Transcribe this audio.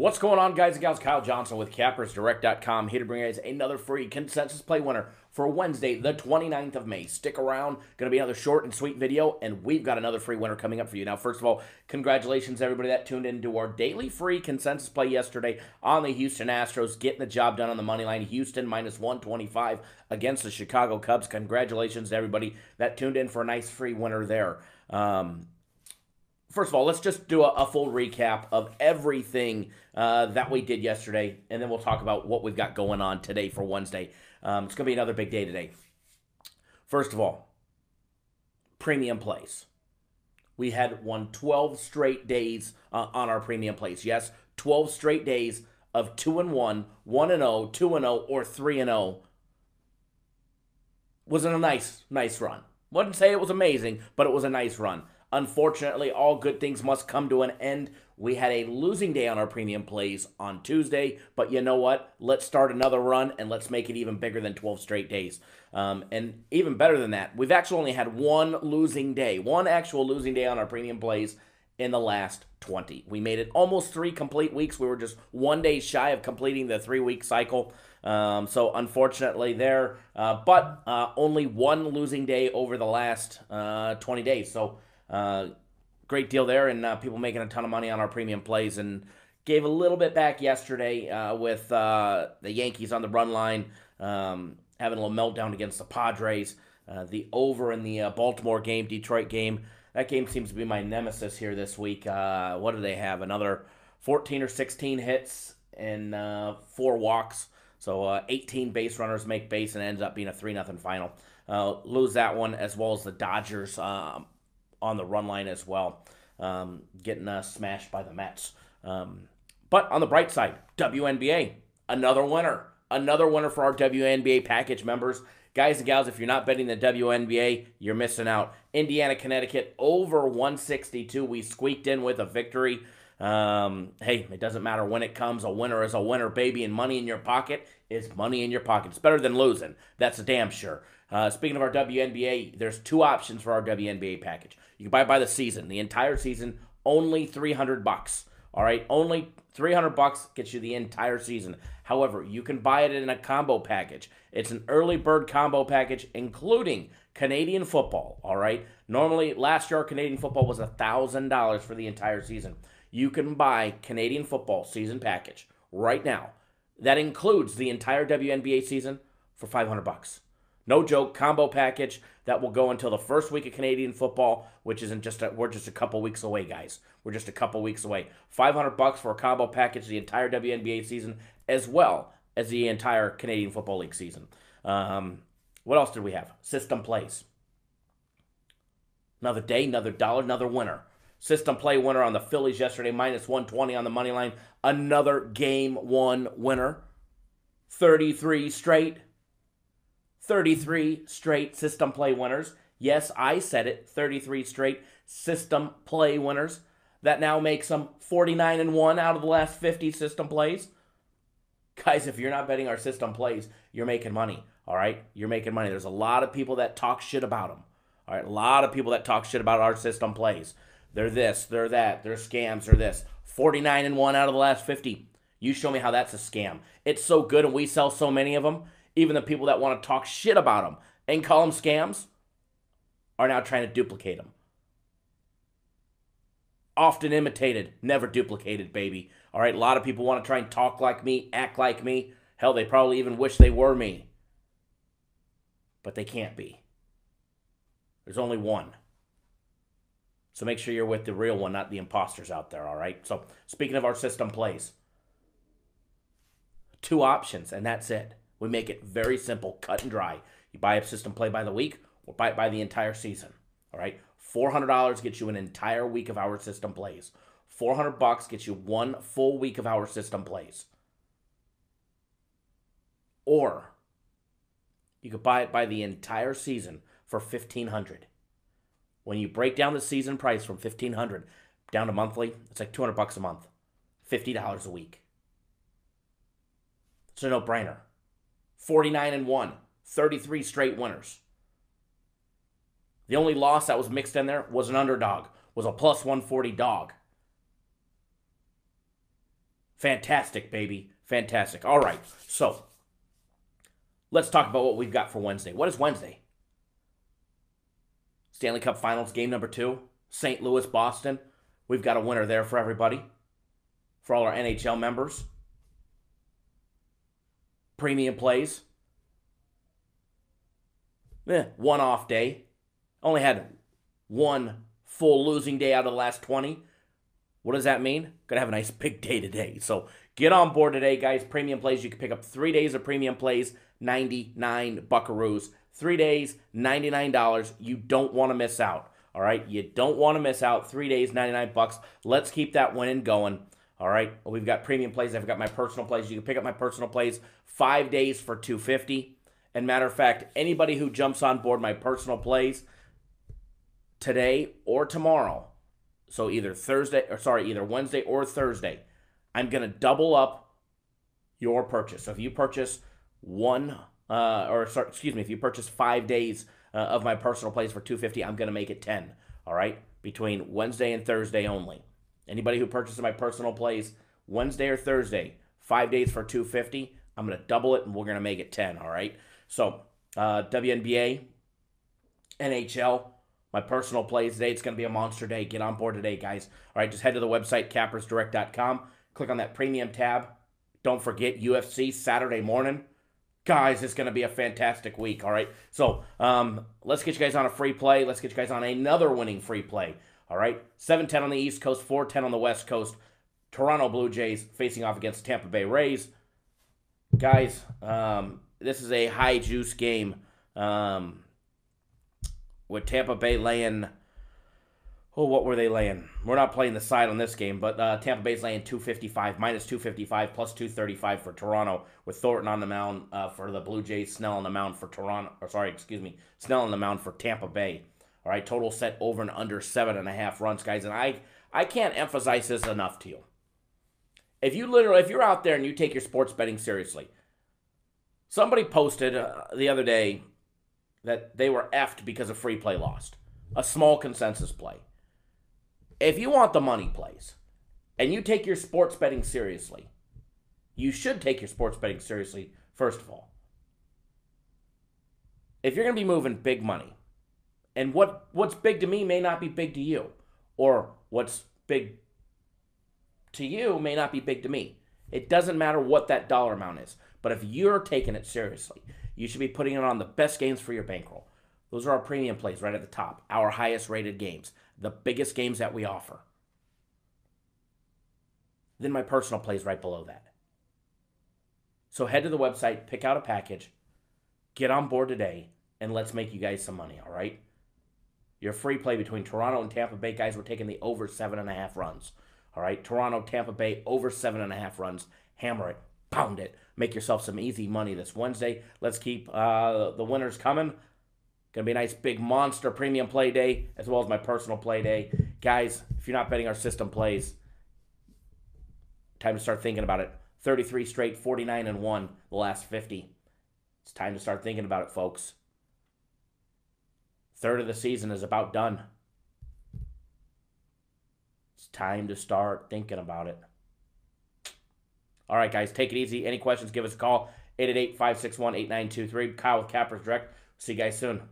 What's going on, guys and gals? Kyle Johnson with CappersDirect.com here to bring you guys another free consensus play winner for Wednesday, the 29th of May. Stick around. Going to be another short and sweet video, and we've got another free winner coming up for you. Now, first of all, congratulations everybody that tuned in to our daily free consensus play yesterday on the Houston Astros, getting the job done on the money line. Houston minus 125 against the Chicago Cubs. Congratulations everybody that tuned in for a nice free winner there. Um, first of all, let's just do a, a full recap of everything uh, that we did yesterday, and then we'll talk about what we've got going on today for Wednesday. Um, it's going to be another big day today. First of all, premium plays. We had won 12 straight days uh, on our premium plays. Yes, 12 straight days of 2 and 1, 1 and 0, 2 and 0, or 3 and 0. Was not a nice, nice run. Wouldn't say it was amazing, but it was a nice run. Unfortunately, all good things must come to an end. We had a losing day on our premium plays on Tuesday, but you know what? Let's start another run and let's make it even bigger than 12 straight days. Um, and even better than that, we've actually only had one losing day, one actual losing day on our premium plays in the last 20. We made it almost three complete weeks. We were just one day shy of completing the three week cycle. Um, so unfortunately, there, uh, but uh, only one losing day over the last uh, 20 days. So uh, great deal there, and uh, people making a ton of money on our premium plays, and gave a little bit back yesterday uh, with uh, the Yankees on the run line, um, having a little meltdown against the Padres. Uh, the over in the Baltimore game, Detroit game. That game seems to be my nemesis here this week. what do they have? Another 14 or 16 hits and four walks. So 18 base runners make base and ends up being a 3 0 final. lose that one as well as the Dodgers. Um, on the run line as well, um, getting uh, smashed by the Mets. Um, but on the bright side, WNBA, another winner. Another winner for our WNBA package members. Guys and gals, if you're not betting the WNBA, you're missing out. Indiana, Connecticut, over 162. We squeaked in with a victory. Um, hey, it doesn't matter when it comes. A winner is a winner, baby, and money in your pocket is money in your pocket. It's better than losing. That's a damn sure. Uh, speaking of our WNBA, there's two options for our WNBA package. You can buy it by the season, the entire season, only 300 bucks. All right, only 300 bucks gets you the entire season. However, you can buy it in a combo package. It's an early bird combo package, including Canadian football. All right, normally last year Canadian football was a thousand dollars for the entire season. You can buy Canadian football season package right now. That includes the entire WNBA season for 500 bucks. No joke, combo package that will go until the first week of Canadian football, which isn't just a, we're just a couple weeks away, guys. We're just a couple weeks away. 500 bucks for a combo package the entire WNBA season as well as the entire Canadian Football League season. Um, what else did we have? System plays. Another day, another dollar, another winner. System play winner on the Phillies yesterday, minus 120 on the money line. Another game one winner. 33 straight 33 straight system play winners. Yes, I said it 33 straight system play winners. That now makes them 49 and 1 out of the last 50 system plays. Guys, if you're not betting our system plays, you're making money. All right? You're making money. There's a lot of people that talk shit about them. All right? A lot of people that talk shit about our system plays. They're this, they're that, they're scams, they're this. 49 and 1 out of the last 50. You show me how that's a scam. It's so good and we sell so many of them even the people that want to talk shit about them and call them scams are now trying to duplicate them. Often imitated, never duplicated, baby. All right, a lot of people want to try and talk like me, act like me. Hell, they probably even wish they were me. But they can't be. There's only one. So make sure you're with the real one, not the imposters out there, all right? So, speaking of our system plays, two options, and that's it. We make it very simple, cut and dry. You buy a system play by the week or buy it by the entire season. All right. $400 gets you an entire week of our system plays. 400 bucks gets you one full week of our system plays. Or you could buy it by the entire season for 1500 When you break down the season price from 1500 down to monthly, it's like 200 bucks a month. $50 a week. It's a no-brainer. 49 and 1, 33 straight winners. The only loss that was mixed in there was an underdog, was a plus 140 dog. Fantastic, baby. Fantastic. All right. So let's talk about what we've got for Wednesday. What is Wednesday? Stanley Cup Finals game number two, St. Louis, Boston. We've got a winner there for everybody, for all our NHL members. Premium plays. Eh, one off day. Only had one full losing day out of the last 20. What does that mean? Gonna have a nice big day today. So get on board today, guys. Premium plays. You can pick up three days of premium plays, 99 buckaroos. Three days, $99. You don't want to miss out. All right. You don't want to miss out. Three days, 99 bucks. Let's keep that winning going. All right. We've got premium plays. I've got my personal plays. You can pick up my personal plays five days for 250 And matter of fact, anybody who jumps on board my personal plays today or tomorrow, so either Thursday or sorry, either Wednesday or Thursday, I'm to double up your purchase. So if you purchase one, uh, or sorry, excuse me, if you purchase five days uh, of my personal plays for 250, I'm to make it 10. All right, between Wednesday and Thursday only. Anybody who purchases my personal plays Wednesday or Thursday, five days for 250, I'm going to double it and we're going to make it 10. All right. So uh, WNBA, NHL, my personal plays today. It's going to be a monster day. Get on board today, guys. All right, just head to the website, cappersdirect.com. Click on that premium tab. Don't forget UFC Saturday morning. Guys, it's going to be a fantastic week, all right? So um, let's get you guys on a free play. Let's get you guys on another winning free play, all right? 7-10 on the East Coast, 4-10 on the West Coast. Toronto Blue Jays facing off against Tampa Bay Rays. Guys, um, this is a high juice game. Um, with Tampa Bay laying. Oh, what were they laying? We're not playing the side on this game, but uh, Tampa Bay's laying 255, minus 255, plus 235 for Toronto, with Thornton on the mound uh, for the Blue Jays, Snell on the mound for Toronto, or sorry, excuse me, Snell on the mound for Tampa Bay. All right, total set over and under seven and a half runs, guys. And I, I can't emphasize this enough to you. If you literally, if you're out there and you take your sports betting seriously, somebody posted uh, the other day that they were effed because of free play lost. A small consensus play. If you want the money plays and you take your sports betting seriously, you should take your sports betting seriously, first of all. If you're going to be moving big money, and what, what's big to me may not be big to you, or what's big to you may not be big to me. It doesn't matter what that dollar amount is. But if you're taking it seriously, you should be putting it on the best games for your bankroll. Those are our premium plays right at the top, our highest rated games, the biggest games that we offer. Then my personal plays right below that. So head to the website, pick out a package, get on board today, and let's make you guys some money, all right? Your free play between Toronto and Tampa Bay, guys, we're taking the over seven and a half runs. All right, Toronto, Tampa Bay, over seven and a half runs. Hammer it pound it. Make yourself some easy money this Wednesday. Let's keep uh, the winners coming. Gonna be a nice big monster premium play day as well as my personal play day. Guys, if you're not betting our system plays, time to start thinking about it. 33 straight, 49 and 1 the last 50. It's time to start thinking about it, folks. Third of the season is about done. It's time to start thinking about it. All right, guys, take it easy. Any questions, give us a call. 888 561 8923. Kyle with Cappers Direct. See you guys soon.